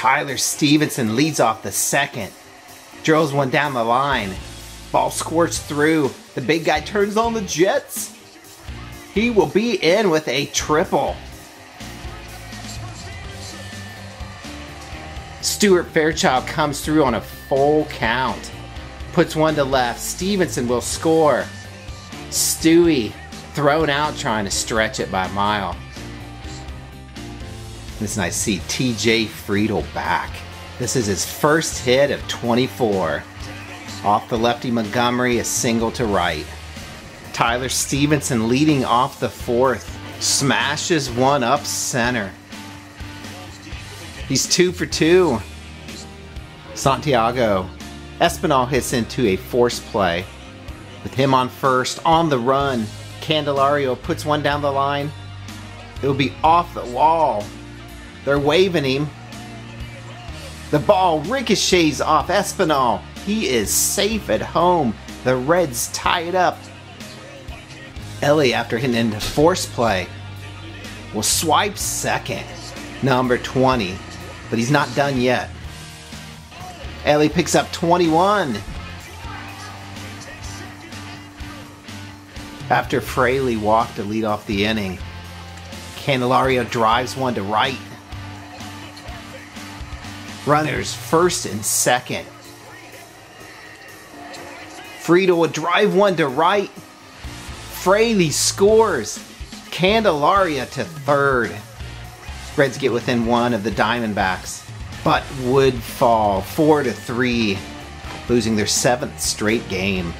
Tyler Stephenson leads off the second. Drills one down the line. Ball squirts through. The big guy turns on the Jets. He will be in with a triple. Stuart Fairchild comes through on a full count. Puts one to left. Stephenson will score. Stewie thrown out trying to stretch it by a mile. It's nice to see TJ Friedl back. This is his first hit of 24. Off the lefty Montgomery, a single to right. Tyler Stephenson leading off the fourth. Smashes one up center. He's two for two. Santiago. Espinal hits into a force play. With him on first, on the run. Candelario puts one down the line. It'll be off the wall. They're waving him. The ball ricochets off Espinal. He is safe at home. The Reds tie it up. Elly, after hitting into force play, will swipe second, number 20, but he's not done yet. Elly picks up 21. After Fraley walked to lead off the inning, Candelario drives one to right. Runners first and second. Friedl would drive one to right. Fraley scores. Candelario to third. Reds get within one of the Diamondbacks, but would fall four to three, losing their seventh straight game.